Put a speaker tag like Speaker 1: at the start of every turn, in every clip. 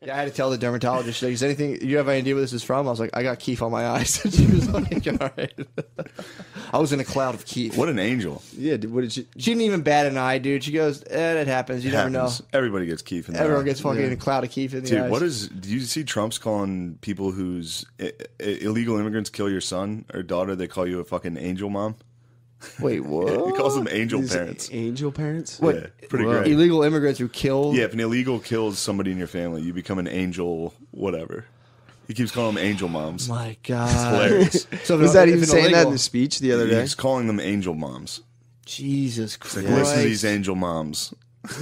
Speaker 1: Yeah, I had to tell the dermatologist, like, is anything, you have any idea where this is from? I was like, I got Keef on my eyes. she was like, all right. I was in a cloud of Keef.
Speaker 2: What an angel.
Speaker 3: Yeah, dude, what did you?
Speaker 1: She didn't even bat an eye, dude. She goes, eh, that happens. You never know.
Speaker 2: Happens. Everybody gets Keith in there.
Speaker 1: Everyone gets fucking in a cloud of Keef in the
Speaker 2: Dude,
Speaker 1: eyes.
Speaker 2: what is? Do you see Trump's calling people whose i- i- illegal immigrants kill your son or daughter? They call you a fucking angel mom.
Speaker 1: Wait, what?
Speaker 2: He calls them angel
Speaker 3: These
Speaker 2: parents.
Speaker 3: Angel parents.
Speaker 1: What?
Speaker 2: Yeah, pretty
Speaker 3: Whoa.
Speaker 2: great.
Speaker 1: Illegal immigrants who kill.
Speaker 2: Yeah, if an illegal kills somebody in your family, you become an angel, whatever. He keeps calling them angel moms.
Speaker 1: My
Speaker 2: It's
Speaker 1: God.
Speaker 2: hilarious.
Speaker 1: So
Speaker 3: Was that even
Speaker 1: an
Speaker 3: saying that in the speech the other day?
Speaker 2: He's calling them angel moms.
Speaker 1: Jesus
Speaker 2: Like,
Speaker 1: Christ.
Speaker 2: listen to these angel moms.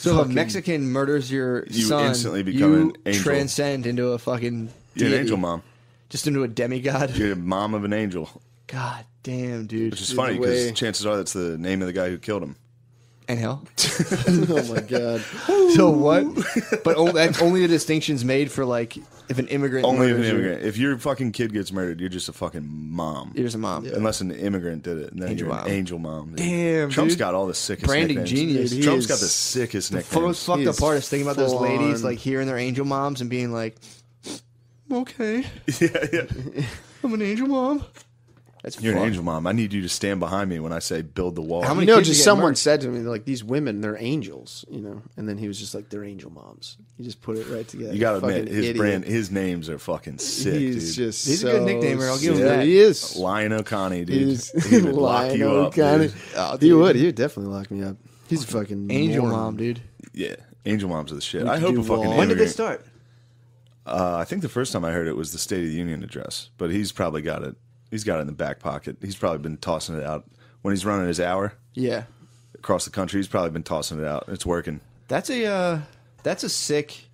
Speaker 1: So if a Mexican murders your
Speaker 2: You
Speaker 1: son,
Speaker 2: instantly become
Speaker 1: you
Speaker 2: an angel.
Speaker 1: transcend into a fucking
Speaker 2: You're an angel mom.
Speaker 1: just into a demigod.
Speaker 2: You're a mom of an angel.
Speaker 1: God damn, dude.
Speaker 2: Which is funny
Speaker 3: way-
Speaker 2: because chances are that's the name of the guy who killed him.
Speaker 1: and hell.
Speaker 3: oh my god.
Speaker 1: So what? but o- that's only the distinctions made for like if an immigrant
Speaker 2: Only if an
Speaker 1: murders your-
Speaker 2: immigrant. If your fucking kid gets murdered, you're just a fucking mom.
Speaker 1: You're just a mom.
Speaker 2: Unless an immigrant did it, and then
Speaker 1: Angel
Speaker 2: you're
Speaker 1: mom.
Speaker 2: an angel mom. dude.
Speaker 1: Damn,
Speaker 2: Trump's
Speaker 1: dude.
Speaker 2: got all the sickest
Speaker 1: Branding
Speaker 2: nicknames.
Speaker 1: genius.
Speaker 3: Dude, he
Speaker 2: Trump's
Speaker 3: is-
Speaker 2: got the sickest
Speaker 1: The
Speaker 2: nicknames.
Speaker 1: most fucked up
Speaker 3: is
Speaker 1: part is thinking about those ladies
Speaker 3: on.
Speaker 1: like hearing their angel moms and being like, okay,
Speaker 2: yeah, yeah.
Speaker 1: I'm an angel mom. That's
Speaker 2: You're an angel mom. I need you to stand behind me when I say build the wall.
Speaker 1: How
Speaker 3: You
Speaker 1: many
Speaker 3: know,
Speaker 1: kids
Speaker 3: just someone
Speaker 1: murdered?
Speaker 3: said to me like these women, they're angels, you know, and then he was just like, they're angel moms. He just put it right together.
Speaker 2: you gotta admit, his
Speaker 3: idiot.
Speaker 2: brand, his names are fucking sick,
Speaker 3: He's
Speaker 2: dude.
Speaker 3: just
Speaker 1: He's a good nicknamer, I'll give him that.
Speaker 3: He is.
Speaker 2: Lion O'Connie, dude.
Speaker 3: He's
Speaker 2: he would lock you up,
Speaker 3: O'Connor.
Speaker 2: dude.
Speaker 1: Oh,
Speaker 3: he would. He would definitely lock me up. He's a fucking
Speaker 1: Angel
Speaker 3: moron.
Speaker 1: mom, dude.
Speaker 2: Yeah, angel moms are the shit.
Speaker 3: We
Speaker 2: I hope
Speaker 3: do
Speaker 2: a fucking
Speaker 3: wall.
Speaker 1: When did
Speaker 2: immigrant-
Speaker 1: this start?
Speaker 2: Uh, I think the first time I heard it was the State of the Union address, but he's probably got it. He's got it in the back pocket. He's probably been tossing it out when he's running his hour
Speaker 1: Yeah,
Speaker 2: across the country. He's probably been tossing it out. It's working.
Speaker 1: that's a uh, that's a sick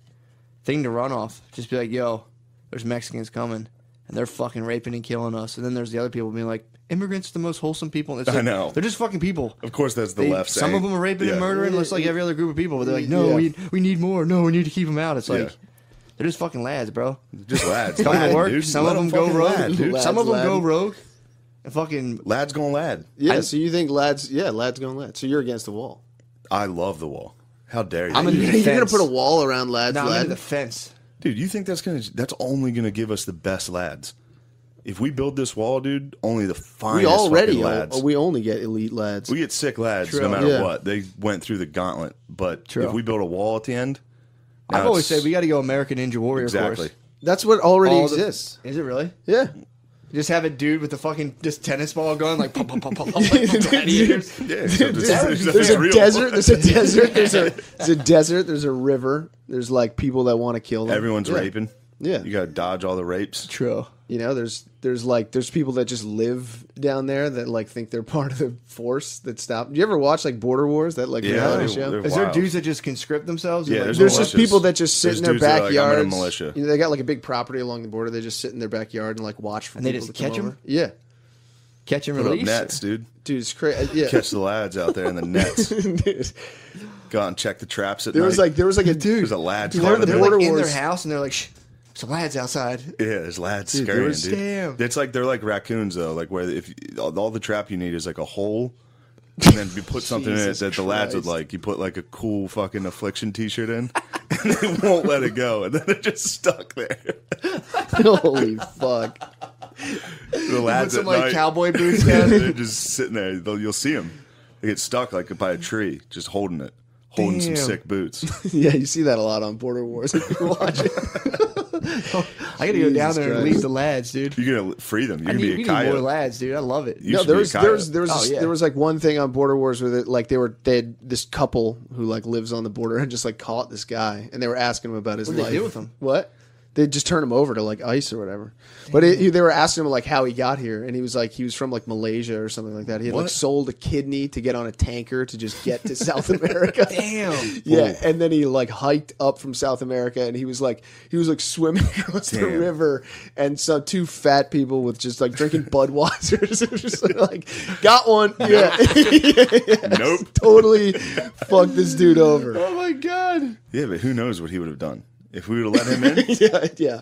Speaker 1: thing to run off. Just be like, yo, there's Mexicans coming, and they're fucking raping and killing us. And then there's the other people being like, immigrants are the most wholesome people. It's
Speaker 2: I
Speaker 1: like,
Speaker 2: know.
Speaker 1: they're just fucking people.
Speaker 2: Of course, that's the
Speaker 1: They-
Speaker 2: left.
Speaker 1: some
Speaker 2: saying.
Speaker 1: of them are raping and
Speaker 2: Yeah.
Speaker 1: murdering, just like every other group of people. But they're like, no,
Speaker 3: Yeah.
Speaker 1: we we need more. No, we need to keep them out. It's like. They're just fucking lads, bro.
Speaker 2: Just lads.
Speaker 1: Come
Speaker 2: Lad,
Speaker 1: to work.
Speaker 2: dude.
Speaker 1: Some
Speaker 2: Let
Speaker 1: of them go rogue.
Speaker 2: lad, dude.
Speaker 3: Lads,
Speaker 1: some of them go rogue. And fucking
Speaker 2: Lads going lad.
Speaker 3: Yeah.
Speaker 1: I-
Speaker 3: so you think lads? Yeah, lads going lads. So you're against the wall.
Speaker 2: I love the wall. How dare you,
Speaker 1: I'm in
Speaker 3: You're,
Speaker 1: the
Speaker 3: gonna put a wall around lads.
Speaker 1: no, I'm
Speaker 3: lad?
Speaker 1: into the fence.
Speaker 2: dude? You think that's gonna? That's only gonna give us the best lads. If we build this wall, dude, only the finest
Speaker 3: we
Speaker 2: finest
Speaker 3: already.
Speaker 2: fucking lads.
Speaker 3: We only get elite lads.
Speaker 2: We get sick lads
Speaker 1: True.
Speaker 2: no matter
Speaker 3: Yeah.
Speaker 2: what. They went through the gauntlet. But
Speaker 1: True.
Speaker 2: if we build a wall at the end, now
Speaker 1: I've always
Speaker 2: it's-
Speaker 1: said we got to go American Ninja Warrior
Speaker 2: exactly.
Speaker 1: course.
Speaker 3: That's what already
Speaker 1: All the-
Speaker 3: exists.
Speaker 1: Is it really?
Speaker 3: Yeah.
Speaker 1: Just have a dude with the fucking just tennis ball going like gladiators.
Speaker 2: Yeah, so this-
Speaker 3: There's,
Speaker 2: this
Speaker 3: there's a
Speaker 2: real.
Speaker 3: desert. There's a desert. There's a there's a desert. There's a river. There's like people that want to kill them.
Speaker 2: Everyone's
Speaker 3: Yeah.
Speaker 2: raping.
Speaker 3: Yeah.
Speaker 2: you got to dodge all the rapes.
Speaker 1: True.
Speaker 3: You know, there's there's like there's people that just live down there that like think they're part of the force that stop. Do you ever watch like Border Wars? That like
Speaker 2: Yeah,
Speaker 3: reality
Speaker 2: they're-
Speaker 3: show.
Speaker 1: Is there
Speaker 2: wild.
Speaker 1: dudes that just conscript themselves?
Speaker 2: Yeah,
Speaker 1: Like,
Speaker 2: there's
Speaker 3: There's
Speaker 2: militias.
Speaker 3: just people that just sit
Speaker 2: There's
Speaker 3: in their
Speaker 2: backyard. that like, I'm in a
Speaker 3: backyards.
Speaker 2: militia.
Speaker 3: You know, they got like a big property along the border. They just sit in their backyard and like watch for
Speaker 1: And they
Speaker 3: people
Speaker 1: just
Speaker 3: to come
Speaker 1: catch 'em?
Speaker 3: over. Yeah,
Speaker 1: catch and
Speaker 2: Put up
Speaker 1: release.
Speaker 2: nets, dude.
Speaker 3: dude, it's crazy. Yeah,
Speaker 2: Catch the lads out there in the nets.
Speaker 3: Dude,
Speaker 2: Go out and check the traps at
Speaker 3: there was like there was like a dude.
Speaker 2: There's a lad.
Speaker 3: Dude,
Speaker 2: caught
Speaker 3: they're
Speaker 2: in
Speaker 1: They're like in their house and they're like, Shh, some lads outside.
Speaker 2: Yeah, there's lads
Speaker 3: Dude,
Speaker 2: scurrying, dude.
Speaker 1: Damn.
Speaker 2: It's like they're like raccoons though. Like where if all, all the trap you need is like a hole, and then you put something in it that the lads would like. You put like a cool fucking affliction T-shirt in, and they won't let it go, and then they're just stuck there.
Speaker 3: Holy fuck!
Speaker 2: The
Speaker 1: Put
Speaker 2: lads
Speaker 1: some
Speaker 2: at
Speaker 1: like
Speaker 2: night,
Speaker 1: cowboy boots
Speaker 2: yeah,
Speaker 1: down.
Speaker 2: they're just sitting there. They'll, you'll see them. They get stuck like by a tree, just holding it, holding some sick boots.
Speaker 3: Yeah, you see that a lot on Border Wars. If you watch it.
Speaker 1: I gotta go down
Speaker 3: Jesus
Speaker 1: there and
Speaker 3: Christ.
Speaker 1: lead the lads, dude.
Speaker 2: You're gonna free them. You're
Speaker 1: I
Speaker 2: gonna
Speaker 1: need,
Speaker 2: be
Speaker 1: we
Speaker 2: a
Speaker 1: need more
Speaker 2: coyote.
Speaker 1: lads, dude. I love it.
Speaker 2: You
Speaker 3: no,
Speaker 2: should
Speaker 3: there
Speaker 2: be a
Speaker 3: was there was
Speaker 2: coyote.
Speaker 3: there was
Speaker 1: Oh, yeah.
Speaker 3: there was like one thing on Border Wars where it, like they were they had this couple who like lives on the border and just like caught this guy and they were asking him about his
Speaker 1: What did they
Speaker 3: life.
Speaker 1: do with him?
Speaker 3: What? They just turned him over to like ICE or whatever. But it, he- they were asking him like how he got here, and he was like he was from like Malaysia or something like that. He had like
Speaker 2: What?
Speaker 3: sold a kidney to get on a tanker to just get to South America.
Speaker 1: Damn.
Speaker 3: Yeah, and then he like hiked up from South America, and he was like he was like swimming across the
Speaker 2: Damn.
Speaker 3: river, and some two fat people with just like drinking Budweisers, just like got one, yeah, yeah,
Speaker 2: Nope.
Speaker 3: totally fucked this dude over.
Speaker 1: Oh my god.
Speaker 2: Yeah, but who knows what he would have done if we would have let him in?
Speaker 3: Yeah, yeah.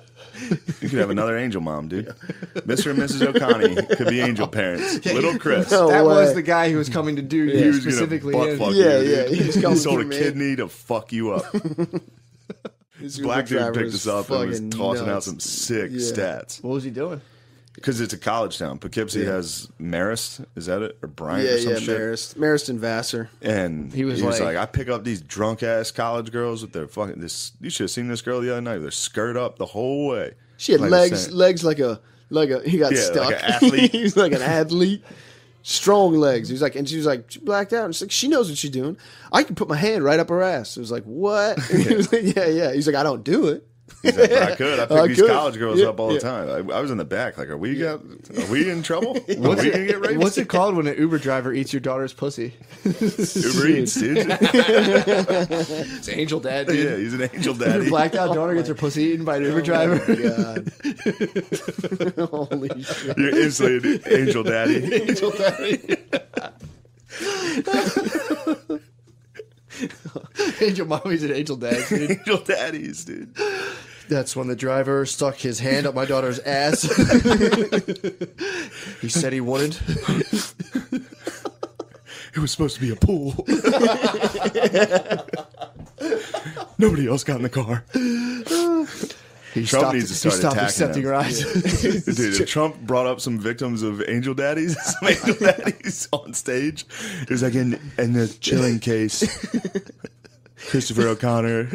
Speaker 2: You could have another angel mom, dude. Mr. and Mrs. O'Connie could be angel parents. Little Chris.
Speaker 3: No
Speaker 1: That
Speaker 3: way.
Speaker 1: was the guy who was coming to do
Speaker 2: He
Speaker 1: you
Speaker 2: was
Speaker 1: specifically.
Speaker 2: gonna butt
Speaker 1: in.
Speaker 2: fuck
Speaker 3: Yeah,
Speaker 2: you,
Speaker 3: yeah,
Speaker 2: dude.
Speaker 3: he was coming
Speaker 2: sold a
Speaker 3: for me.
Speaker 2: kidney to fuck you up.
Speaker 3: This
Speaker 2: black dude picked us up and was
Speaker 3: fucking
Speaker 2: tossing out some sick
Speaker 3: Yeah.
Speaker 2: stats.
Speaker 1: What was he doing?
Speaker 2: Because it's a college town. Poughkeepsie
Speaker 3: Yeah.
Speaker 2: has Marist, is that it? Or Bryant
Speaker 3: Yeah,
Speaker 2: or some
Speaker 3: yeah,
Speaker 2: shit.
Speaker 3: Marist, Marist and Vassar.
Speaker 2: And
Speaker 1: He was
Speaker 2: like,
Speaker 1: like-
Speaker 2: I pick up these drunk ass college girls with their fucking this. You should have seen this girl the other night. with Their skirt up the whole way.
Speaker 3: She had
Speaker 2: Like
Speaker 3: legs, legs like a like a. He got
Speaker 2: Yeah,
Speaker 3: stuck.
Speaker 2: like an athlete.
Speaker 3: he was like an athlete. Strong legs. He was like, and she was like, she blacked out. And she's like, she knows what she's doing. I can put my hand right up her ass. It was like, what? And he was like, yeah, yeah. He's like, I don't do it.
Speaker 2: He's like, I could. I pick
Speaker 3: I
Speaker 2: these
Speaker 3: could.
Speaker 2: college girls
Speaker 3: Yeah,
Speaker 2: up all
Speaker 3: yeah.
Speaker 2: the time. I, I was in the back. Like, are we got? Are we in trouble? Are we gonna get raped?
Speaker 1: What's it called when an Uber driver eats your daughter's pussy?
Speaker 2: Uber Eats, dude.
Speaker 1: It's Angel Dad, dude.
Speaker 2: yeah, he's an angel
Speaker 1: Your
Speaker 2: daddy.
Speaker 1: blacked out oh daughter gets her pussy eaten by an Uber oh driver.
Speaker 3: God. Holy shit.
Speaker 2: You're instantly an angel daddy.
Speaker 1: Angel Daddy. Angel Mommy's an Angel Dad, dude.
Speaker 2: angel daddies, dude.
Speaker 1: That's when the driver stuck his hand up my daughter's ass. he said he wouldn't.
Speaker 2: It was supposed to be a pool. Nobody else got in the car.
Speaker 1: He
Speaker 2: Trump
Speaker 1: stopped,
Speaker 2: needs to
Speaker 1: he stopped
Speaker 2: attacking
Speaker 1: accepting
Speaker 2: them.
Speaker 1: rides.
Speaker 2: Dude, if Trump brought up some victims of angel daddies, some angel daddies on stage. It was like in in the chilling case, Christopher O'Connor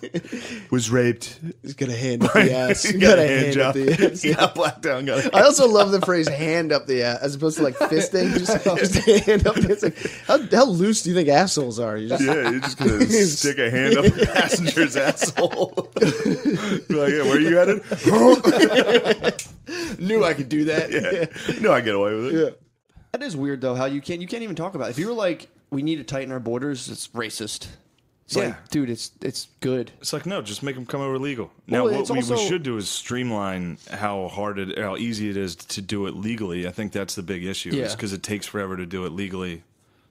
Speaker 2: was raped.
Speaker 3: He's got a hand up the ass.
Speaker 2: He
Speaker 3: He's got a hand
Speaker 2: job.
Speaker 3: up the ass.
Speaker 2: He got blacked out. and Got a
Speaker 3: I also love the phrase "hand up the ass" as opposed to like fisting. Just, just hand up. It's like how, how loose do you think assholes are? You just,
Speaker 2: Yeah, you're just gonna stick a hand up a passenger's asshole. Like, yeah, where you headed?
Speaker 1: Knew I could do that.
Speaker 2: yeah. No, I get away with it.
Speaker 3: yeah.
Speaker 1: That is weird though. How you can't you can't even talk about. It. If you were like, we need to tighten our borders, it's racist. It's
Speaker 2: Yeah.
Speaker 1: like, dude, it's it's good.
Speaker 2: It's like no, just make them come over legal. Now,
Speaker 1: Well,
Speaker 2: what we,
Speaker 1: also-
Speaker 2: we should do is streamline how hard it, how easy it is to do it legally. I think that's the big issue,
Speaker 1: Yeah.
Speaker 2: because it takes forever to do it legally.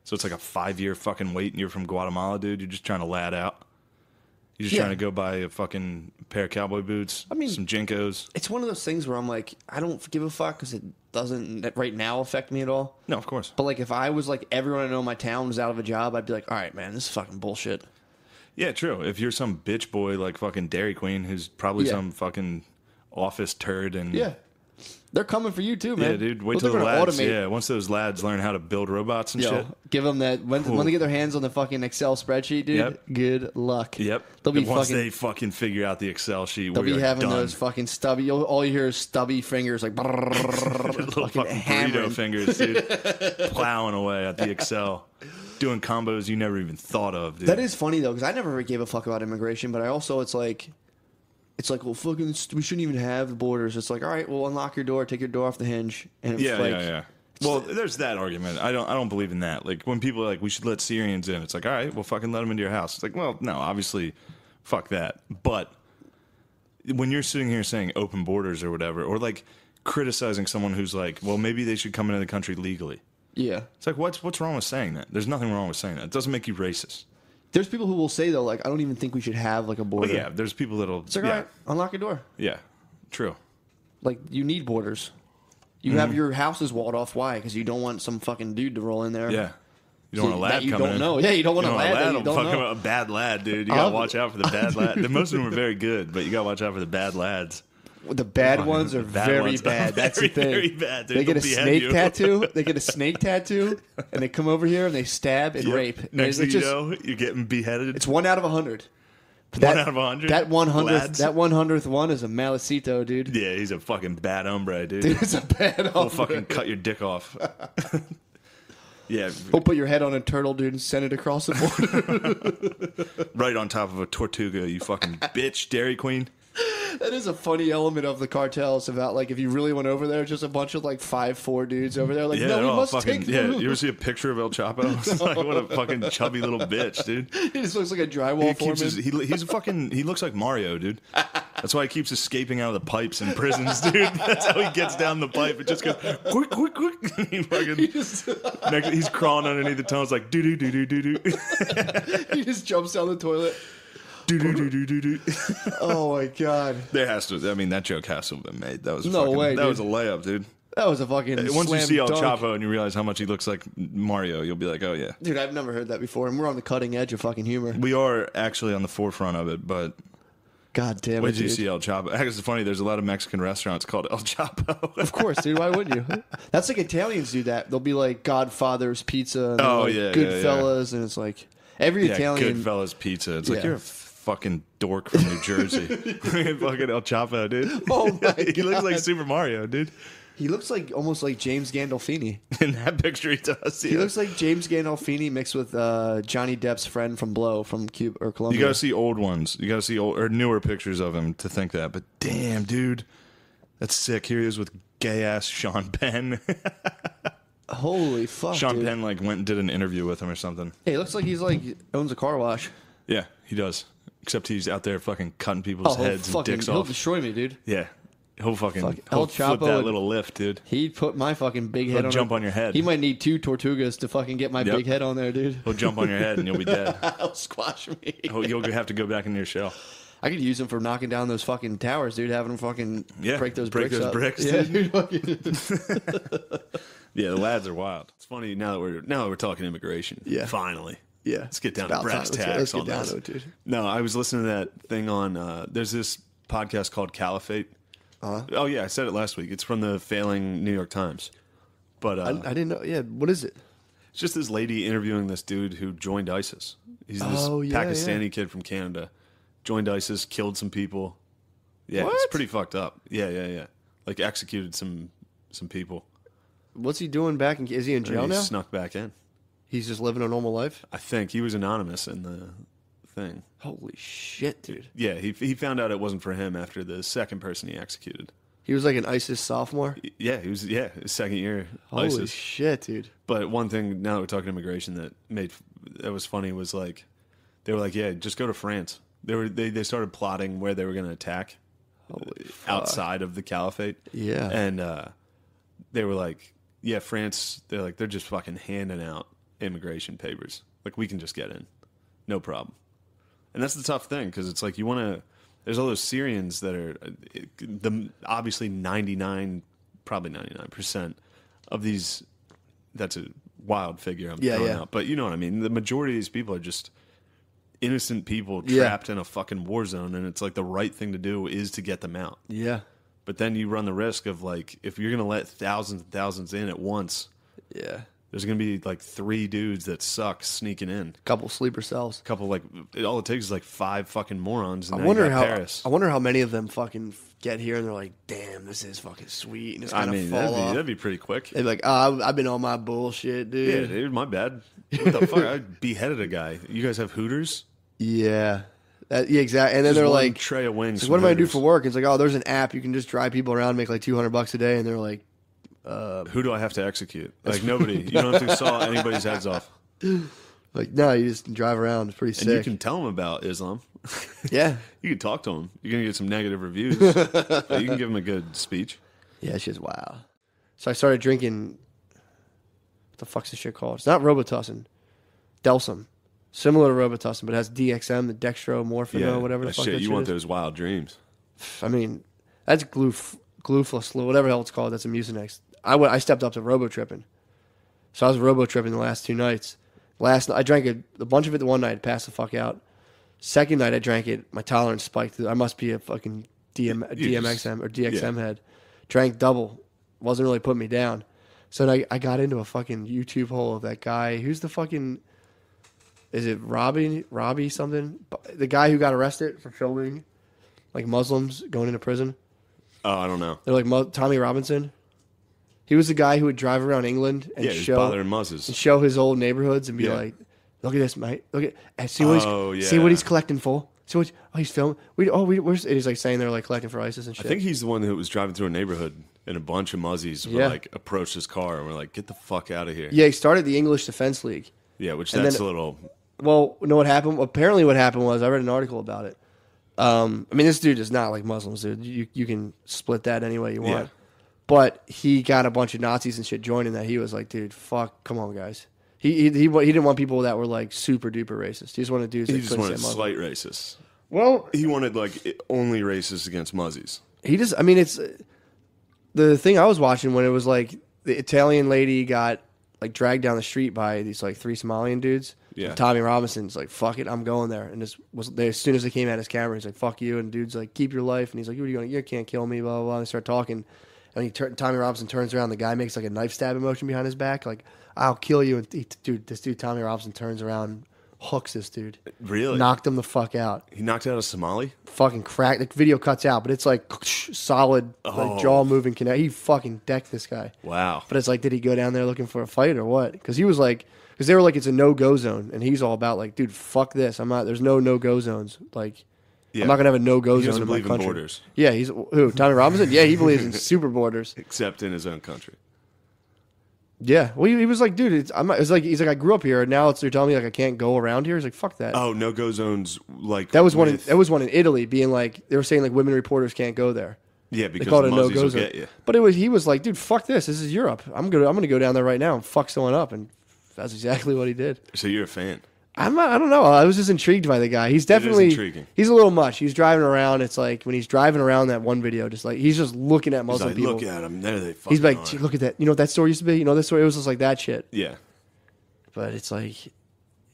Speaker 2: So it's like a five year fucking wait, and you're from Guatemala, dude. You're just trying to lad out. You're just
Speaker 1: Yeah.
Speaker 2: trying to go buy a fucking pair of cowboy boots.
Speaker 1: I mean-
Speaker 2: some jinkos.
Speaker 1: It's one of those things where I'm like, I don't give a fuck because it doesn't right now affect me at all.
Speaker 2: No, of course.
Speaker 1: But like, if I was like everyone I know in my town was out of a job, I'd be like, all right, man, this is fucking bullshit.
Speaker 2: Yeah, true. If you're some bitch boy like fucking Dairy Queen, who's probably
Speaker 1: Yeah.
Speaker 2: some fucking office turd, and
Speaker 1: Yeah, they're coming for you too, man.
Speaker 2: yeah, dude. Wait till the lads.
Speaker 1: automate-
Speaker 2: Yeah, once those lads learn how to build robots and
Speaker 1: Yo,
Speaker 2: shit.
Speaker 1: give them that when, when they get their hands on the fucking Excel spreadsheet, dude.
Speaker 2: Yep.
Speaker 1: Good luck.
Speaker 2: Yep.
Speaker 1: They'll be
Speaker 2: once
Speaker 1: fucking.
Speaker 2: they fucking figure out the Excel sheet,
Speaker 1: They'll
Speaker 2: we
Speaker 1: be having
Speaker 2: done.
Speaker 1: those fucking stubby. You'll, all you hear is stubby fingers, like
Speaker 2: little fucking,
Speaker 1: hammering.
Speaker 2: burrito fingers, dude, plowing away at the Excel, doing combos you never even thought of. Dude.
Speaker 1: That is funny though, because I never gave a fuck about immigration, but I also it's like, it's like, well, fucking, we shouldn't even have borders. It's like, all right, well, unlock your door, take your door off the hinge, and it's
Speaker 2: yeah,
Speaker 1: like,
Speaker 2: yeah, yeah. Well, there's that argument. I don't. I don't believe in that. Like when people are like, we should let Syrians in. It's like, all right, well, fucking let them into your house. It's like, well, no, obviously, fuck that. But when you're sitting here saying open borders or whatever, or like criticizing someone who's like, well, maybe they should come into the country legally.
Speaker 1: Yeah.
Speaker 2: It's like, what's what's wrong with saying that? There's nothing wrong with saying that. It doesn't make you racist.
Speaker 1: There's people who will say though, like, I don't even think we should have like a
Speaker 2: But
Speaker 1: border.
Speaker 2: yeah, there's people that'll.
Speaker 1: It's like,
Speaker 2: yeah,
Speaker 1: all right, unlock your door.
Speaker 2: yeah, true.
Speaker 1: Like, you need borders. You
Speaker 2: Mm-hmm.
Speaker 1: have your houses walled off. Why? Because you don't want some fucking dude to roll in there.
Speaker 2: Yeah. You don't want a lad
Speaker 1: that you
Speaker 2: coming
Speaker 1: don't
Speaker 2: in.
Speaker 1: know. Yeah, you don't want a lad that you don't
Speaker 2: fucking
Speaker 1: know.
Speaker 2: a bad lad, dude. You gotta watch out for the bad lad. Most of them are very good, but you gotta watch out for the bad lads.
Speaker 1: The bad ones are
Speaker 2: Bad
Speaker 1: very
Speaker 2: ones are
Speaker 1: bad. That's the
Speaker 2: very,
Speaker 1: thing.
Speaker 2: very bad, dude.
Speaker 1: They get a
Speaker 2: They'll behead
Speaker 1: snake
Speaker 2: you.
Speaker 1: tattoo. They get a snake tattoo, and they come over here and they stab and
Speaker 2: Yep.
Speaker 1: rape. And
Speaker 2: Next
Speaker 1: it's
Speaker 2: thing you
Speaker 1: just-
Speaker 2: know, you're getting beheaded.
Speaker 1: it's one out of a hundred.
Speaker 2: one out of a hundred.
Speaker 1: That one hundredth.
Speaker 2: Lads?
Speaker 1: That one hundredth one is a malicito, dude.
Speaker 2: yeah, he's a fucking bad hombre, dude.
Speaker 1: Dude, it's a bad.
Speaker 2: He'll fucking cut your dick off. yeah,
Speaker 1: He'll put your head on a turtle, dude, and send it across the border.
Speaker 2: right on top of a Tortuga. You fucking bitch, Dairy Queen.
Speaker 1: That is a funny element of the cartels about like if you really went over there, just a bunch of like five four dudes over there. Like,
Speaker 2: Yeah,
Speaker 1: no, we must
Speaker 2: fucking
Speaker 1: take.
Speaker 2: yeah. You ever see a picture of El Chapo? It's like, what a fucking chubby little bitch, dude.
Speaker 1: he just looks like a drywall
Speaker 2: He
Speaker 1: foreman.
Speaker 2: keeps his, he, he's a fucking he looks like Mario, dude. That's why he keeps escaping out of the pipes in prisons, dude. That's how he gets down the pipe. It just goes quick, quick, quick. he fucking next, he's crawling underneath the tunnel. It's like doo doo doo doo doo doo
Speaker 1: he just jumps down the toilet. Oh my god,
Speaker 2: There has to. I mean, that joke has to have been made. That was
Speaker 1: No
Speaker 2: fucking,
Speaker 1: way,
Speaker 2: That
Speaker 1: dude.
Speaker 2: was a layup, dude.
Speaker 1: that was a fucking.
Speaker 2: Uh, once you see El
Speaker 1: dunk.
Speaker 2: Chapo and you realize how much he looks like Mario, you'll be like, oh yeah.
Speaker 1: Dude, I've never heard that before, and we're on the cutting edge of fucking humor.
Speaker 2: We are actually on the forefront of it, but
Speaker 1: God damn it,
Speaker 2: Wait till you see El Chapo. Heck, it's funny. There's a lot of Mexican restaurants called El Chapo.
Speaker 1: Of course, dude. Why wouldn't you? That's like Italians do that. They'll be like Godfather's Pizza. And
Speaker 2: Oh,
Speaker 1: like
Speaker 2: yeah, yeah,
Speaker 1: Goodfellas, and it's like every
Speaker 2: yeah,
Speaker 1: Italian.
Speaker 2: Goodfellas Pizza. It's like you're a fucking dork from New Jersey. fucking El Chapo, dude.
Speaker 1: Oh my
Speaker 2: he looks like Super Mario, dude.
Speaker 1: He looks like almost like James Gandolfini.
Speaker 2: In that picture, he does.
Speaker 1: He
Speaker 2: yeah.
Speaker 1: looks like James Gandolfini mixed with uh, Johnny Depp's friend from Blow from Cuba or
Speaker 2: You gotta see old ones. You gotta see old or newer pictures of him to think that. But damn, dude, that's sick. Here he is with gay ass Sean Penn.
Speaker 1: Holy fuck,
Speaker 2: Sean
Speaker 1: dude.
Speaker 2: Penn like went and did an interview with him or something.
Speaker 1: Hey, it looks like he's like owns a car wash.
Speaker 2: Yeah, he does. Except he's out there fucking cutting people's oh,
Speaker 1: he'll
Speaker 2: heads and
Speaker 1: Oh, fucking
Speaker 2: dicks
Speaker 1: he'll
Speaker 2: off.
Speaker 1: destroy me, dude.
Speaker 2: Yeah, he'll fucking
Speaker 1: Fuck,
Speaker 2: he'll
Speaker 1: El
Speaker 2: flip that
Speaker 1: would-
Speaker 2: little lift, dude.
Speaker 1: He'd put my fucking big head
Speaker 2: He'll
Speaker 1: on.
Speaker 2: jump
Speaker 1: a-
Speaker 2: on your head.
Speaker 1: He might need two Tortugas to fucking get my
Speaker 2: Yep.
Speaker 1: big head on there, dude.
Speaker 2: He'll jump on your head and you'll be dead.
Speaker 1: He'll squash me.
Speaker 2: Oh, You'll have to go back into your shell.
Speaker 1: I could use him for knocking down those fucking towers, dude. Having him fucking
Speaker 2: Yeah,
Speaker 1: break those
Speaker 2: break
Speaker 1: bricks
Speaker 2: those
Speaker 1: up.
Speaker 2: bricks,
Speaker 1: Yeah,
Speaker 2: dude.
Speaker 1: dude. fucking-
Speaker 2: Yeah, the lads are wild.
Speaker 4: It's funny now that we're now that we're talking immigration.
Speaker 1: Yeah.
Speaker 4: Finally.
Speaker 1: Yeah.
Speaker 4: Let's get down to brass
Speaker 1: time.
Speaker 4: Tacks
Speaker 1: let's
Speaker 4: on this.
Speaker 1: it.
Speaker 4: No, I was listening to that thing on. Uh, there's this podcast called Caliphate.
Speaker 1: Uh-huh.
Speaker 4: Oh yeah, I said it last week. It's from the failing New York Times. But uh,
Speaker 1: I, I didn't know. Yeah, what is it?
Speaker 4: it's just this lady interviewing this dude who joined ISIS. He's this
Speaker 1: Oh, yeah,
Speaker 4: Pakistani
Speaker 1: yeah.
Speaker 4: kid from Canada. Joined ISIS, killed some people. Yeah, it's pretty fucked up. Yeah, yeah, yeah. Like executed some some people.
Speaker 1: What's he doing back in? Is he in jail
Speaker 4: he
Speaker 1: now?
Speaker 4: snuck back in.
Speaker 1: He's just living a normal life.
Speaker 4: I think he was anonymous in the thing.
Speaker 1: Holy shit, dude!
Speaker 4: Yeah, he he found out it wasn't for him after the second person he executed.
Speaker 1: He was like an ISIS sophomore.
Speaker 4: Yeah, he was yeah his second year
Speaker 1: Holy
Speaker 4: ISIS.
Speaker 1: shit, dude!
Speaker 4: But one thing now that we're talking immigration that made that was funny was like they were like yeah just go to France. They were they they started plotting where they were going to attack
Speaker 1: Holy fuck.
Speaker 4: outside of the caliphate.
Speaker 1: Yeah.
Speaker 4: and uh, they were like yeah France. They're like they're just fucking handing out immigration papers. Like we can just get in, no problem. And that's the tough thing because it's like you want to. There's all those Syrians that are the obviously 99, probably 99 percent of these. That's a wild figure I'm
Speaker 1: Yeah,
Speaker 4: throwing
Speaker 1: yeah.
Speaker 4: out, but you know what I mean. The majority of these people are just innocent people
Speaker 1: Yeah.
Speaker 4: trapped in a fucking war zone, and it's like the right thing to do is to get them out.
Speaker 1: Yeah,
Speaker 4: But then you run the risk of like if you're gonna let thousands and thousands in at once,
Speaker 1: yeah.
Speaker 4: There's gonna be like three dudes that suck sneaking in.
Speaker 1: a Couple sleeper cells.
Speaker 4: A couple like it, all it takes is like five fucking morons. And
Speaker 1: I wonder how.
Speaker 4: Paris.
Speaker 1: I wonder how many of them fucking get here and they're like, "Damn, this is fucking sweet," and it's
Speaker 4: I mean,
Speaker 1: fall
Speaker 4: that'd be, that'd be pretty quick.
Speaker 1: They'd be like, "Oh, I've- I've been on my bullshit, dude."
Speaker 4: Yeah,
Speaker 1: dude."
Speaker 4: my bad. What the fuck? I beheaded a guy. You guys have Hooters?
Speaker 1: Yeah, That- yeah, exactly. And then
Speaker 4: Just
Speaker 1: they're like,
Speaker 4: tray of wings.
Speaker 1: Like, what am I do for work? It's like, oh, there's an app you can just drive people around, make like 200 bucks a day, and they're like, Um,
Speaker 4: Who do I have to execute? Like nobody. You don't have to saw anybody's heads off,
Speaker 1: like, no, you just drive around. It's pretty
Speaker 4: and you can tell them about Islam.
Speaker 1: yeah,
Speaker 4: You can talk to them. You're gonna get some negative reviews. but you can give them a good speech.
Speaker 1: yeah, it's just wow. So I started drinking. What the fuck's this shit called? It's not Robitussin, Delsym, similar to Robitussin, but it has DXM, the dextromorphino, whatever the fuck
Speaker 4: shit.
Speaker 1: that
Speaker 4: you
Speaker 1: shit
Speaker 4: want
Speaker 1: is.
Speaker 4: those wild dreams?
Speaker 1: I mean, that's gluf, whatever the hell it's called. That's a Mucinex. I went, I stepped up to robo tripping. So I was robo tripping the last two nights. Last night I drank a, a bunch of it the one night, passed the fuck out. Second night I drank it, my tolerance spiked. I must be a fucking DM, a DMXM or DXM head. Drank double, wasn't really putting me down. So I, I got into a fucking YouTube hole of that guy. Who's the fucking? Is it Robbie? Robbie something? The guy who got arrested for filming like Muslims going into prison.
Speaker 4: Oh, I don't know.
Speaker 1: They're like Tommy Robinson. He was the guy who would drive around England and
Speaker 4: Yeah,
Speaker 1: show
Speaker 4: bothering
Speaker 1: and show his old neighborhoods and be
Speaker 4: Yeah.
Speaker 1: like, "Look at this, mate. Look at and see what
Speaker 4: Oh,
Speaker 1: he's see what he's collecting for. See what oh he's filming. We oh we and he's like saying they're like collecting for ISIS and shit.
Speaker 4: I think he's the one who was driving through a neighborhood and a bunch of muzzies were
Speaker 1: Yeah.
Speaker 4: like approached his car and were like, "Get the fuck out of here!"
Speaker 1: yeah, he started the English Defense League.
Speaker 4: Yeah, which
Speaker 1: And
Speaker 4: that's
Speaker 1: then-
Speaker 4: a little.
Speaker 1: Well, you know what happened? Apparently, what happened was I read an article about it. Um, I mean, this dude is not like Muslims, dude. You you can split that any way you want.
Speaker 4: Yeah.
Speaker 1: But he got a bunch of Nazis and shit joining that. He was like, dude, fuck, come on, guys. He he he, he didn't want people that were like super duper racist. He just wanted dudes that
Speaker 4: He just wanted
Speaker 1: say
Speaker 4: slight racists.
Speaker 1: Well,
Speaker 4: He wanted like only racists against muzzies.
Speaker 1: he just i mean it's uh, the thing i was watching when it was like the italian lady got like dragged down the street by these like three somalian dudes
Speaker 4: Yeah.
Speaker 1: Tommy Robinson's like, "Fuck it, I'm going there." And this was they, as soon as they came at his camera, he's like, "Fuck you," and dude's like, "Keep your life," and he's like, "What are you going? You can't kill me." Blah blah. blah. And they start talking, and he tur- Tommy Robinson turns around. The guy makes like a knife stabbing motion behind his back, like, "I'll kill you." And he, dude, this dude Tommy Robinson turns around, hooks this dude,
Speaker 4: Really?
Speaker 1: knocked him the fuck out.
Speaker 4: He knocked out a Somali.
Speaker 1: Fucking crack. The video cuts out, but it's like solid,
Speaker 4: Oh.
Speaker 1: like jaw moving connect. He fucking decked this guy.
Speaker 4: Wow.
Speaker 1: But it's like, did he go down there looking for a fight or what? Because he was like, because they were like, it's a no go zone, and he's all about like, dude, fuck this. I'm not. There's no no go zones. Like,
Speaker 4: Yeah.
Speaker 1: I'm not gonna have a no go zone in my
Speaker 4: believe in
Speaker 1: country.
Speaker 4: borders.
Speaker 1: Yeah, he's who? Tommy Robinson? Yeah, he believes in super borders.
Speaker 4: except in his own country.
Speaker 1: Yeah. Well, he, he was like, dude, it's, I'm. It's like he's like, I grew up here, and now it's they're telling me like I can't go around here. He's like, fuck that.
Speaker 4: Oh, no go zones like
Speaker 1: that was one. In, that was one in Italy, being like they were saying like women reporters can't go there.
Speaker 4: yeah because They
Speaker 1: called
Speaker 4: the
Speaker 1: it a no go
Speaker 4: will
Speaker 1: zone.
Speaker 4: get you.
Speaker 1: But it was he was like, dude, fuck this. This is Europe. I'm gonna I'm gonna go down there right now and fuck someone up, and that's exactly what he did.
Speaker 4: So you're a fan.
Speaker 1: I'm not, I don't know. I was just intrigued by the guy. He's definitely
Speaker 4: intriguing.
Speaker 1: He's a little much. He's driving around. It's like when he's driving around that one video, just like he's just looking at
Speaker 4: He's
Speaker 1: Muslim
Speaker 4: like,
Speaker 1: people.
Speaker 4: look at him. There they fucking
Speaker 1: he's like,
Speaker 4: are.
Speaker 1: Look at that. You know what that story used to be? You know that story? It was just like that shit.
Speaker 4: yeah.
Speaker 1: But it's like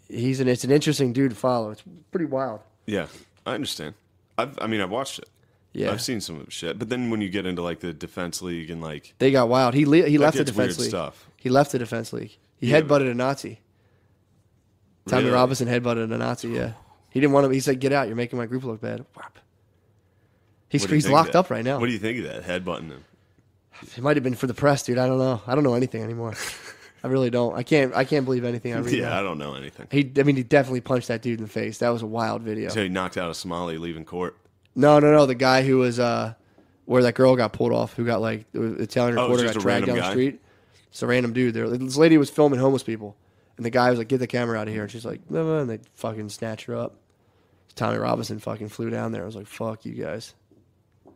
Speaker 1: he's an it's an interesting dude to follow. It's pretty wild.
Speaker 4: Yeah. I understand. I've, I mean, I've watched it.
Speaker 1: Yeah,
Speaker 4: I've seen some of the shit. But then when you get into like the defense league and like
Speaker 1: they got wild. He le- he left the defense league.
Speaker 4: stuff.
Speaker 1: He left the defense league. He
Speaker 4: Yeah,
Speaker 1: headbutted a Nazi. Tommy
Speaker 4: Really?
Speaker 1: Robinson headbutted a Nazi. Yeah, he didn't want to. He said, "Get out! You're making my group look bad." Whap. He's
Speaker 4: What do you
Speaker 1: he's
Speaker 4: think
Speaker 1: locked
Speaker 4: that?
Speaker 1: up right now.
Speaker 4: What do you think of that headbutting him?
Speaker 1: It might have been for the press, dude. I don't know. I don't know anything anymore. I really don't. I can't. I can't believe anything I read.
Speaker 4: Yeah,
Speaker 1: now.
Speaker 4: I don't know anything.
Speaker 1: He. I mean, he definitely punched that dude in the face. That was a wild video.
Speaker 4: So he knocked out a Somali leaving court.
Speaker 1: No, no, no. The guy who was uh, where that girl got pulled off, who got like the Italian
Speaker 4: Oh, it was
Speaker 1: reporter
Speaker 4: just
Speaker 1: got
Speaker 4: a
Speaker 1: dragged down the
Speaker 4: guy?
Speaker 1: street. It's a random dude there. This lady was filming homeless people, and the guy was like, "Get the camera out of here," and she's like, "No, no," and they fucking snatch her up. Tommy Robinson fucking flew down there. I was like, "Fuck you guys."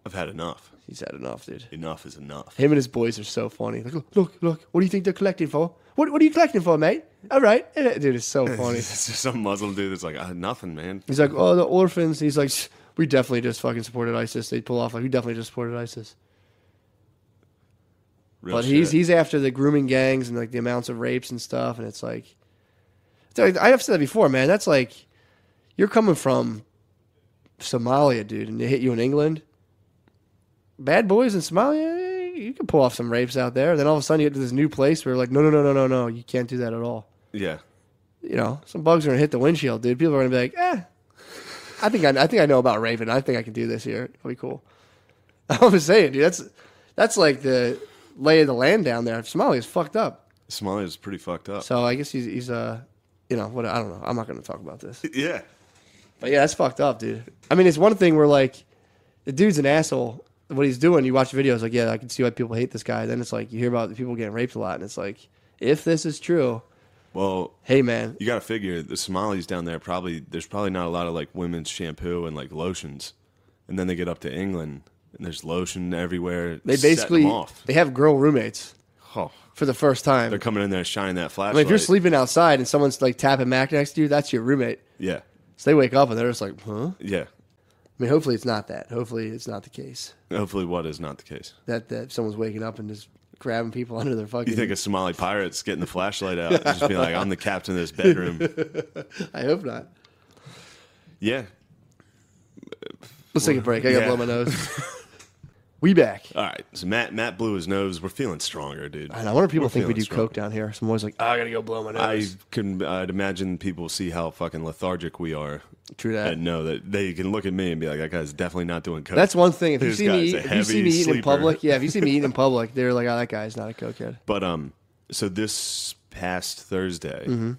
Speaker 4: I've had enough.
Speaker 1: He's had enough, dude.
Speaker 4: Enough is enough.
Speaker 1: Him and his boys are so funny. Like, look, look, look. What do you think they're collecting for? What What are you collecting for, mate? All right, dude, it's so funny.
Speaker 4: It's just some Muslim dude that's like, uh, nothing, man.
Speaker 1: He's like, oh, the orphans. He's like, we definitely just fucking supported ISIS. They pull off like, we definitely just supported ISIS.
Speaker 4: Real
Speaker 1: but
Speaker 4: shit.
Speaker 1: he's he's after the grooming gangs and like the amounts of rapes and stuff, and it's like, it's like- I have said that before, man. That's like, you're coming from Somalia, dude, and they hit you in England. Bad boys in Somalia, eh, you can pull off some rapes out there. And Then all of a sudden you get to this new place where like, no, no, no, no, no, no, you can't do that at all.
Speaker 4: yeah.
Speaker 1: You know, some bugs are gonna hit the windshield, dude. People are gonna be like, eh, I think I, I think I know about raping. I think I can do this here. It'll be cool. I'm just saying, dude. That's that's like the lay of the land down there. Somalia's fucked up.
Speaker 4: Somalia is pretty fucked up.
Speaker 1: So I guess he's he's uh, you know what? I don't know. I'm not gonna talk about this.
Speaker 4: yeah.
Speaker 1: But yeah, that's fucked up, dude. I mean, it's one thing where like the dude's an asshole. What he's doing, you watch videos like, yeah, I can see why people hate this guy. Then it's like you hear about the people getting raped a lot, and it's like, if this is true,
Speaker 4: Well,
Speaker 1: hey man,
Speaker 4: you got to figure the Somalis down there probably there's probably not a lot of like women's shampoo and like lotions, and then they get up to England and there's lotion everywhere.
Speaker 1: they basically they have girl roommates
Speaker 4: Oh,
Speaker 1: for the first time.
Speaker 4: they're coming in there shining that flashlight.
Speaker 1: I mean, if you're sleeping outside and someone's like tapping Mac next to you, that's your roommate.
Speaker 4: yeah,
Speaker 1: So they wake up and they're just like, huh?
Speaker 4: yeah.
Speaker 1: I mean, hopefully it's not that. Hopefully it's not the case
Speaker 4: Hopefully, what is not the case.
Speaker 1: that that someone's waking up and just grabbing people under their fucking.
Speaker 4: You think a Somali pirate's getting the flashlight out and just be like, "I'm the captain of this bedroom."
Speaker 1: I hope not.
Speaker 4: Yeah.
Speaker 1: Let's take a break. I gotta
Speaker 4: Yeah.
Speaker 1: blow my nose. we back.
Speaker 4: All right. So Matt Matt blew his nose. We're feeling stronger, dude.
Speaker 1: And I wonder if people
Speaker 4: We're
Speaker 1: think we do coke down here. Some boys like, oh, I gotta go blow my nose.
Speaker 4: I can. I'd imagine people see how fucking lethargic we are,
Speaker 1: True that.
Speaker 4: and know that they can look at me and be like, "That guy's definitely not doing coke."
Speaker 1: That's one thing. If you
Speaker 4: This
Speaker 1: see me, eat, if you see me eating in public, yeah, if you see me eating in public, they're like, oh, that guy's not a cokehead.
Speaker 4: But um, so this past Thursday,
Speaker 1: Mm-hmm.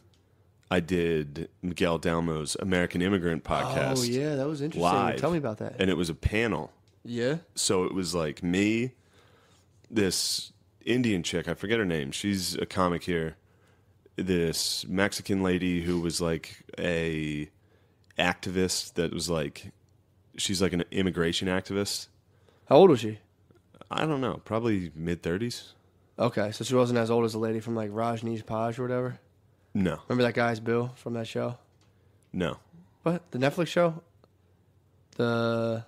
Speaker 4: I did Miguel Dalmo's American Immigrant podcast.
Speaker 1: Oh yeah, that was interesting.
Speaker 4: live.
Speaker 1: Tell me about that.
Speaker 4: And it was a panel.
Speaker 1: Yeah.
Speaker 4: So it was like me, this Indian chick, I forget her name. She's a comic here. This Mexican lady who was like a activist that was like she's like an immigration activist.
Speaker 1: How old was she?
Speaker 4: I don't know, probably mid 30s.
Speaker 1: Okay, so she wasn't as old as the lady from like Rajneesh Paj or whatever.
Speaker 4: No.
Speaker 1: Remember that guy's Bill from that show?
Speaker 4: No.
Speaker 1: What the Netflix show? The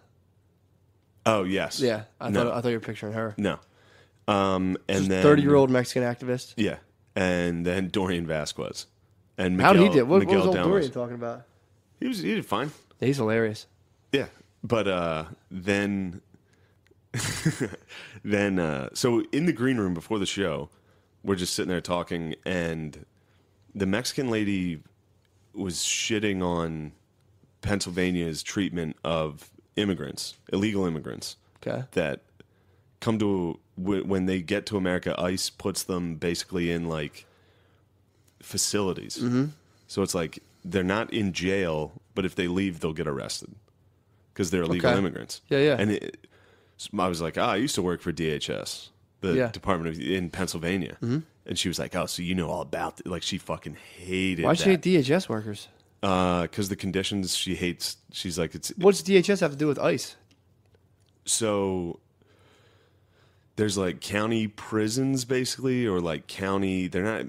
Speaker 4: Oh, yes.
Speaker 1: yeah, I
Speaker 4: no.
Speaker 1: thought I thought you were picturing her.
Speaker 4: No. Um and then
Speaker 1: Thirty year old Mexican activist.
Speaker 4: Yeah. And then Dorian Vasquez. and
Speaker 1: How
Speaker 4: Miguel,
Speaker 1: did he do? What, what
Speaker 4: Miguel
Speaker 1: was old
Speaker 4: Delmas.
Speaker 1: Dorian talking about?
Speaker 4: He was he did fine.
Speaker 1: Yeah, he's hilarious.
Speaker 4: Yeah, but uh, then, then uh, so in the green room before the show, we're just sitting there talking, and the Mexican lady was shitting on Pennsylvania's treatment of immigrants, illegal immigrants
Speaker 1: Okay.
Speaker 4: that come to when they get to America, ICE puts them basically in like facilities. Mm-hmm. So it's like they're not in jail, but if they leave, they'll get arrested because they're illegal
Speaker 1: Okay.
Speaker 4: immigrants.
Speaker 1: Yeah, yeah.
Speaker 4: And it, so I was like, ah, I used to work for DHS, the
Speaker 1: Yeah. Mm-hmm.
Speaker 4: Department of in Pennsylvania, and she was like, oh, so you know all about it. Like she fucking hated.
Speaker 1: Why should she hate DHS workers?
Speaker 4: Uh, because the conditions she hates. She's like, it's
Speaker 1: What's DHS have to do with ICE?
Speaker 4: so there's like county prisons basically or like county they're not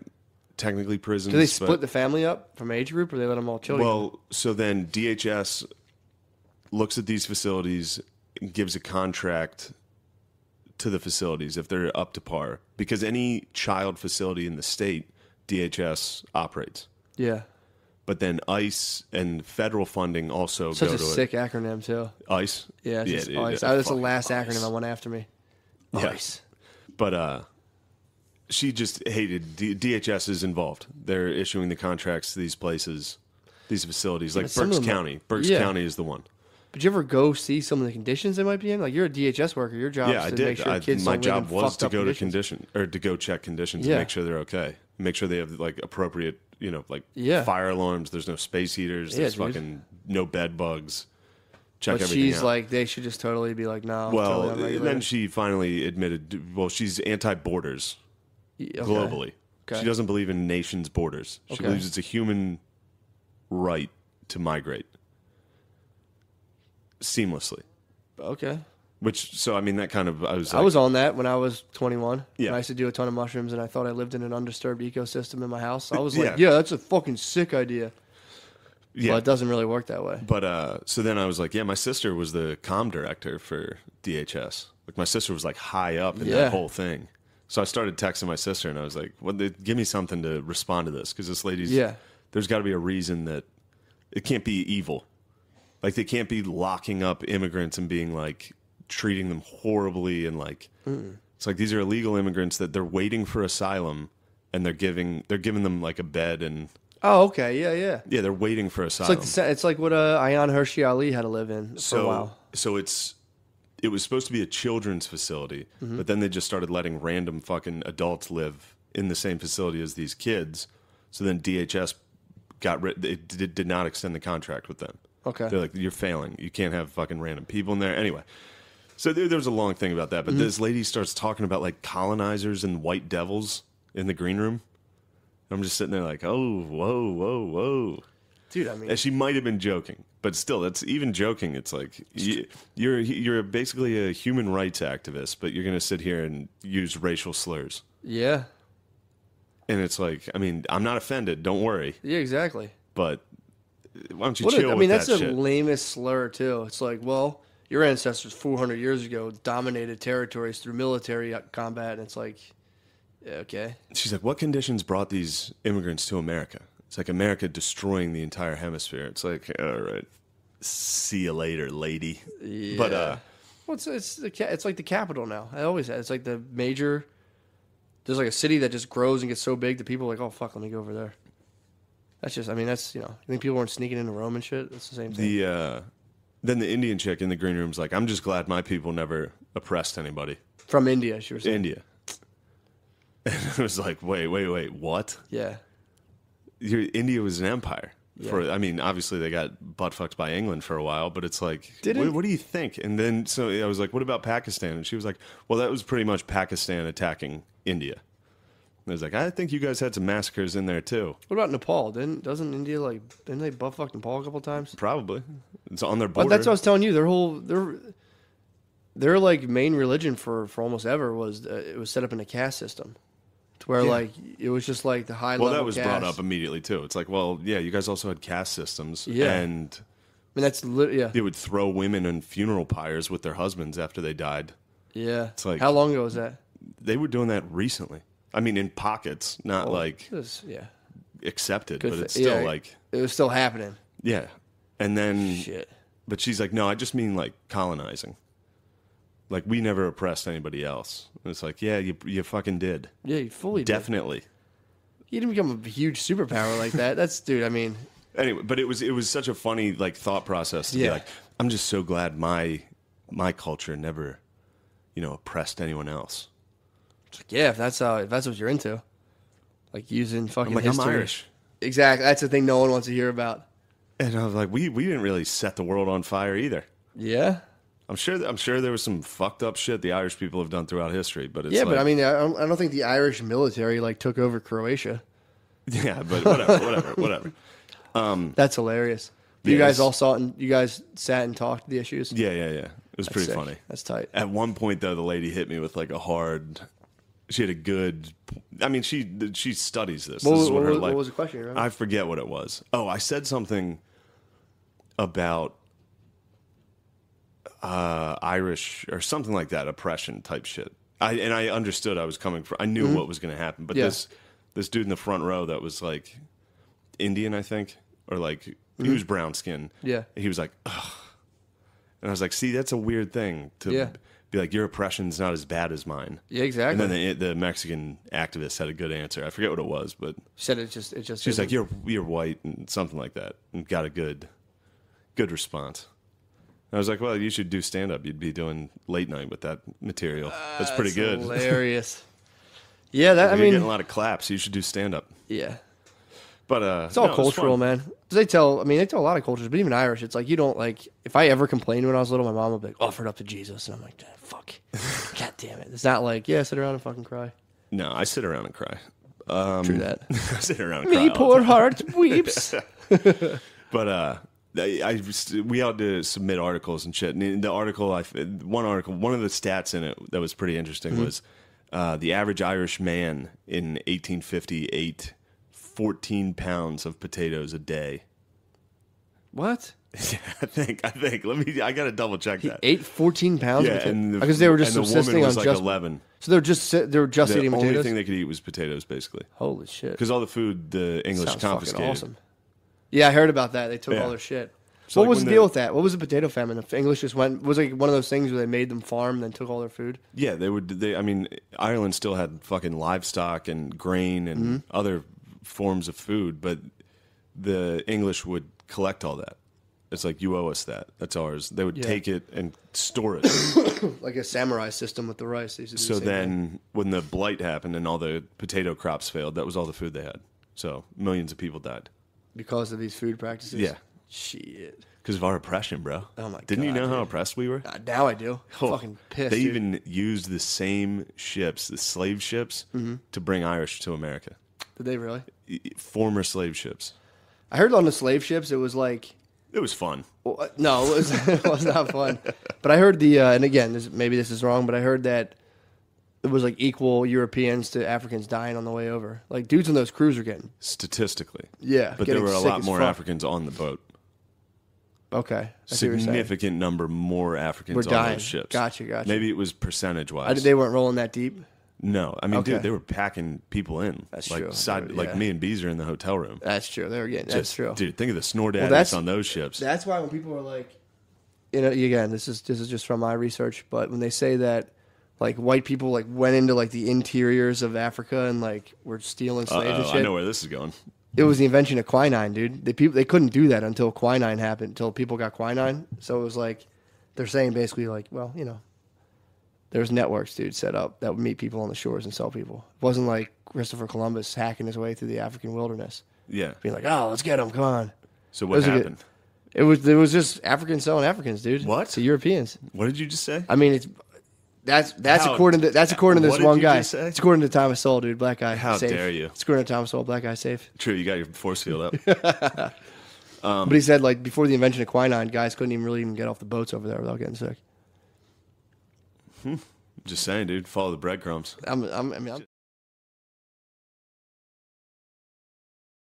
Speaker 4: technically prisons
Speaker 1: Do they
Speaker 4: but-
Speaker 1: split the family up from age group, or they let them all chill?
Speaker 4: well so then dhs looks at these facilities and gives a contract to the facilities if they're up to par because any child facility in the state dhs operates
Speaker 1: yeah,
Speaker 4: but then ice and federal funding also
Speaker 1: such
Speaker 4: go
Speaker 1: a
Speaker 4: to
Speaker 1: sick acronym too.
Speaker 4: ice
Speaker 1: Yeah, it's just ICE.
Speaker 4: yeah,
Speaker 1: That's the last
Speaker 4: ICE.
Speaker 1: acronym I want after me.
Speaker 4: Yeah.
Speaker 1: ICE.
Speaker 4: But uh, she just hated D- DHS is involved. They're issuing the contracts to these places, these facilities, like Berks County. Berks
Speaker 1: Yeah.
Speaker 4: County is the one.
Speaker 1: But you ever go see some of the conditions they might be in? Like you're a DHS worker, your job
Speaker 4: yeah,
Speaker 1: is
Speaker 4: I
Speaker 1: to
Speaker 4: did.
Speaker 1: make sure
Speaker 4: I,
Speaker 1: kids
Speaker 4: my job was to go
Speaker 1: conditions.
Speaker 4: to condition or to go check conditions
Speaker 1: Yeah.
Speaker 4: to make sure they're okay. Make sure they have like appropriate, you know, like
Speaker 1: Yeah.
Speaker 4: fire alarms. There's no space heaters.
Speaker 1: Yeah,
Speaker 4: there's
Speaker 1: dude.
Speaker 4: fucking no bed bugs. Check
Speaker 1: But
Speaker 4: everything
Speaker 1: she's
Speaker 4: out.
Speaker 1: like, they should just totally be like, no.
Speaker 4: well,
Speaker 1: totally unregulated.
Speaker 4: then she finally admitted. Well, she's anti-borders.
Speaker 1: Okay.
Speaker 4: globally.
Speaker 1: Okay.
Speaker 4: She doesn't believe in nations' borders. She
Speaker 1: Okay.
Speaker 4: believes it's a human right to migrate seamlessly.
Speaker 1: Okay.
Speaker 4: Which, so I mean, that kind of I was.
Speaker 1: I was on that when I was 21.
Speaker 4: Yeah.
Speaker 1: I used to do a ton of mushrooms, and I thought I lived in an undisturbed ecosystem in my house. I was like,
Speaker 4: Yeah.
Speaker 1: yeah, that's a fucking sick idea.
Speaker 4: yeah.
Speaker 1: Well, it doesn't really work that way.
Speaker 4: But uh, so then I was like, yeah, my sister was the com director for DHS. Like my sister was like high up in
Speaker 1: Yeah.
Speaker 4: that whole thing. So I started texting my sister, and I was like, "Well, they- give me something to respond to this because this lady's
Speaker 1: Yeah.
Speaker 4: There's got to be a reason that it can't be evil. Like they can't be locking up immigrants and being like treating them horribly and like it's like these are illegal immigrants that they're waiting for asylum and they're giving they're giving them like a bed and
Speaker 1: Oh, okay. Yeah, yeah.
Speaker 4: yeah they're waiting for
Speaker 1: It's
Speaker 4: asylum.
Speaker 1: like the, sa- it's like what uh, Ayaan Hirsi Ali had to live in for a
Speaker 4: so
Speaker 1: while.
Speaker 4: so it's it was supposed to be a children's facility,
Speaker 1: Mm-hmm.
Speaker 4: but then they just started letting random fucking adults live in the same facility as these kids. So then DHS got rid. They did, did not extend the contract with them.
Speaker 1: Okay.
Speaker 4: They're like, you're failing. You can't have fucking random people in there. Anyway, so there, there was a long thing about that. But
Speaker 1: Mm-hmm.
Speaker 4: this lady starts talking about like colonizers and white devils in the green room. I'm just sitting there like, oh, whoa, whoa, whoa.
Speaker 1: Dude, I mean,
Speaker 4: And she might have been joking, but still, that's even joking. It's like you, you're you're basically a human rights activist, but you're going to sit here and use racial slurs.
Speaker 1: yeah.
Speaker 4: And it's like, I mean, I'm not offended. Don't worry,
Speaker 1: Yeah, exactly.
Speaker 4: but why don't you
Speaker 1: What a-
Speaker 4: chill
Speaker 1: I mean, that's
Speaker 4: that
Speaker 1: the
Speaker 4: shit?
Speaker 1: lamest slur, too. It's like, well, your ancestors 400 years ago dominated territories through military combat, and it's like, yeah, okay.
Speaker 4: She's like, what conditions brought these immigrants to America? It's like America destroying the entire hemisphere. It's like, all right, see you later, lady. But uh,
Speaker 1: Well, it's it's the ca- it's like the capital now. I always had. It's like the major. There's like a city that just grows and gets so big that people are like, oh fuck, let me go over there. That's just. I mean, that's you know. I think people weren't sneaking into Rome and shit. It's the same thing.
Speaker 4: the uh, then the Indian chick in the green room's like, I'm just glad my people never oppressed anybody.
Speaker 1: From India, she was saying.
Speaker 4: India. And I was like, wait, wait, wait, what?
Speaker 1: Yeah.
Speaker 4: Your, India was an empire.
Speaker 1: Yeah.
Speaker 4: For I mean, obviously they got butt fucked by England for a while, but it's like,
Speaker 1: Did
Speaker 4: what,
Speaker 1: it?
Speaker 4: what do you think? And then so I was like, what about Pakistan? And she was like, well, that was pretty much Pakistan attacking India. I was like, I think you guys had some massacres in there too.
Speaker 1: What about Nepal? Didn't doesn't India like didn't they butt fuck Nepal a couple times?
Speaker 4: Probably, it's on their border.
Speaker 1: But that's what I was telling you. Their whole their their like main religion for for almost ever was uh, it was set up in a caste system, to where
Speaker 4: Yeah.
Speaker 1: like it was just like the high
Speaker 4: well,
Speaker 1: level.
Speaker 4: that was brought
Speaker 1: caste.
Speaker 4: up immediately too. It's like, well, yeah, you guys also had caste systems,
Speaker 1: Yeah.
Speaker 4: and
Speaker 1: I mean, that's lit yeah
Speaker 4: they would throw women in funeral pyres with their husbands after they died.
Speaker 1: yeah.
Speaker 4: It's like-
Speaker 1: how long ago was that?
Speaker 4: They were doing that recently. I mean, in pockets, not like
Speaker 1: This- yeah.
Speaker 4: accepted,
Speaker 1: Good
Speaker 4: but it's still
Speaker 1: yeah.
Speaker 4: like
Speaker 1: It was still happening.
Speaker 4: yeah. And then
Speaker 1: Shit.
Speaker 4: But she's like, no, I just mean like colonizing. Like we never oppressed anybody else. And it's like, yeah, you you fucking did.
Speaker 1: Yeah, you fully did.
Speaker 4: Definitely.
Speaker 1: You didn't become a huge superpower like that. That's dude. I mean,
Speaker 4: Anyway, but it was it was such a funny like thought process to
Speaker 1: Yeah.
Speaker 4: be like, I'm just so glad my my culture never, you know, oppressed anyone else.
Speaker 1: Like, yeah, if that's uh, if that's what you're into, like using fucking
Speaker 4: I'm like,
Speaker 1: history.
Speaker 4: I'm Irish.
Speaker 1: Exactly. That's the thing no one wants to hear about.
Speaker 4: And I was like, we we didn't really set the world on fire either.
Speaker 1: Yeah.
Speaker 4: I'm sure I'm sure there was some fucked up shit the Irish people have done throughout history, but it's
Speaker 1: yeah,
Speaker 4: like,
Speaker 1: but I mean, I don't, I don't think the Irish military like took over Croatia.
Speaker 4: yeah, but whatever, whatever, whatever.
Speaker 1: That's hilarious. You
Speaker 4: Yeah,
Speaker 1: guys all saw it. And you guys sat and talked the issues.
Speaker 4: Yeah, yeah, yeah. It was pretty
Speaker 1: Sick.
Speaker 4: funny.
Speaker 1: That's tight.
Speaker 4: At one point, though, the lady hit me with like a hard. She had a good. I mean, she she studies this.
Speaker 1: What,
Speaker 4: this is
Speaker 1: what,
Speaker 4: what her
Speaker 1: was-
Speaker 4: life.
Speaker 1: what was the question? Remember?
Speaker 4: I forget what it was. Oh, I said something about uh, Irish or something like that, oppression type shit. I and I understood I was coming from. I knew what was going to happen, but
Speaker 1: Mm-hmm. Yeah.
Speaker 4: this this dude in the front row that was like Indian, I think, or like he was brown skin.
Speaker 1: Mm-hmm. Yeah.
Speaker 4: he was like, Ugh. and I was like, see, that's a weird thing to
Speaker 1: Yeah.
Speaker 4: Be like. Your oppression's not as bad as mine.
Speaker 1: yeah, exactly.
Speaker 4: And then the, the Mexican activist had a good answer. I forget what it was, but
Speaker 1: said it just it just.
Speaker 4: she's like, "You're you're white" and something like that, and got a good good response. I was like, "Well, you should do stand up. You'd be doing late night with that material. That's ah, pretty
Speaker 1: That's
Speaker 4: good.
Speaker 1: Hilarious. yeah, that I mean,
Speaker 4: You're getting a lot of claps. You should do stand up."
Speaker 1: yeah,
Speaker 4: But uh,
Speaker 1: it's all
Speaker 4: no,
Speaker 1: cultural, man. They tell, I mean, they tell a lot of cultures, but even Irish, it's like you don't like. If I ever complained when I was little, my mom would be like, "Offer it up to Jesus," and I'm like, "Fuck, god damn it!" It's not like, yeah, sit around and fucking cry.
Speaker 4: No, I sit around and cry.
Speaker 1: True that.
Speaker 4: I sit around and cry.
Speaker 1: Me poor heart weeps.
Speaker 4: But uh, I, I we had to submit articles and shit. And the article, I one article, one of the stats in it that was pretty interesting
Speaker 1: Mm-hmm.
Speaker 4: was uh, the average Irish man in 1850 ate 14 pounds of potatoes a day.
Speaker 1: what?
Speaker 4: Yeah, I think. I think. Let me. I gotta double check that.
Speaker 1: Ate 14 pounds.
Speaker 4: yeah, and the,
Speaker 1: because they were just
Speaker 4: and the
Speaker 1: subsisting
Speaker 4: woman was
Speaker 1: on
Speaker 4: like
Speaker 1: just.
Speaker 4: 11.
Speaker 1: So they were just they were just
Speaker 4: The
Speaker 1: eating
Speaker 4: only
Speaker 1: potatoes.
Speaker 4: thing they could eat was potatoes, basically,
Speaker 1: Holy shit!
Speaker 4: because all the food the English
Speaker 1: Sounds
Speaker 4: confiscated.
Speaker 1: awesome. Yeah, I heard about that. They took
Speaker 4: Yeah.
Speaker 1: all their shit.
Speaker 4: So,
Speaker 1: what
Speaker 4: like,
Speaker 1: was the deal with that? What was the potato famine? The English just went was it like one of those things where they made them farm, and then took all their food.
Speaker 4: Yeah, they would. They, I mean, Ireland still had fucking livestock and grain and
Speaker 1: Mm-hmm.
Speaker 4: other forms of food, but the English would collect all that. It's like you owe us that. That's ours. They would
Speaker 1: Yeah.
Speaker 4: take it and store it.
Speaker 1: like a samurai system with the rice. They used to do
Speaker 4: so
Speaker 1: the same
Speaker 4: then,
Speaker 1: thing.
Speaker 4: when the blight happened and all the potato crops failed, that was all the food they had. So millions of people died
Speaker 1: because of these food practices.
Speaker 4: Yeah.
Speaker 1: Shit.
Speaker 4: because of our oppression, bro.
Speaker 1: Oh my
Speaker 4: Didn't you
Speaker 1: God,
Speaker 4: know how oppressed we were?
Speaker 1: Uh, now I do.
Speaker 4: Oh,
Speaker 1: Fucking pissed.
Speaker 4: They
Speaker 1: dude.
Speaker 4: even used the same ships, the slave ships,
Speaker 1: Mm-hmm.
Speaker 4: to bring Irish to America.
Speaker 1: did they really?
Speaker 4: Former slave ships.
Speaker 1: I heard on the slave ships it was like
Speaker 4: It was fun.
Speaker 1: Well, uh, no, it was, it was not fun. But I heard the, uh, and again, this, maybe this is wrong, but I heard that it was like equal Europeans to Africans dying on the way over. Like dudes on those crews are getting,
Speaker 4: statistically.
Speaker 1: yeah,
Speaker 4: But there were a lot more
Speaker 1: fuck.
Speaker 4: Africans on the boat.
Speaker 1: Okay, I see what you're saying.
Speaker 4: Significant number more Africans
Speaker 1: Were
Speaker 4: on
Speaker 1: dying.
Speaker 4: those ships.
Speaker 1: Gotcha, gotcha.
Speaker 4: Maybe it was percentage wise.
Speaker 1: they weren't rolling that deep.
Speaker 4: No, I mean,
Speaker 1: Okay.
Speaker 4: dude, they were packing people in.
Speaker 1: That's
Speaker 4: like
Speaker 1: true.
Speaker 4: Side,
Speaker 1: were-
Speaker 4: like me and Bees are in the hotel room.
Speaker 1: That's true. They were getting. That's
Speaker 4: Just-
Speaker 1: true.
Speaker 4: dude. Think of the snore daddies
Speaker 1: that's-
Speaker 4: on those ships.
Speaker 1: That's why when people are like, you know, again, this is this is just from my research, but when they say that, like white people like went into like the interiors of Africa and like were stealing slaves and
Speaker 4: Uh-oh,
Speaker 1: shit.
Speaker 4: I know where this is going.
Speaker 1: It was the invention of quinine, dude. They people they couldn't do that until quinine happened, until people got quinine. So it was like they're saying basically like, well, you know, there's networks, dude, set up that would meet people on the shores and sell people. It wasn't like Christopher Columbus hacking his way through the African wilderness,
Speaker 4: Yeah.
Speaker 1: being like, oh, let's get them, come on.
Speaker 4: So what
Speaker 1: Those
Speaker 4: happened?
Speaker 1: It was it was just Africans selling Africans, dude.
Speaker 4: What?
Speaker 1: to Europeans?
Speaker 4: What did you just say?
Speaker 1: I mean, it's that's that's
Speaker 4: How-
Speaker 1: according to that's according to this one guy. It's according to Thomas Sowell, dude. Black guy.
Speaker 4: How
Speaker 1: safe.
Speaker 4: dare you.
Speaker 1: It's according to Thomas Sowell, black guy safe.
Speaker 4: True, you got your force field up.
Speaker 1: but he said like before the invention of quinine, guys couldn't even really even get off the boats over there without getting sick. Mm-hmm.
Speaker 4: just saying, dude. Follow the breadcrumbs.
Speaker 1: I'm, I'm, I mean, I'm,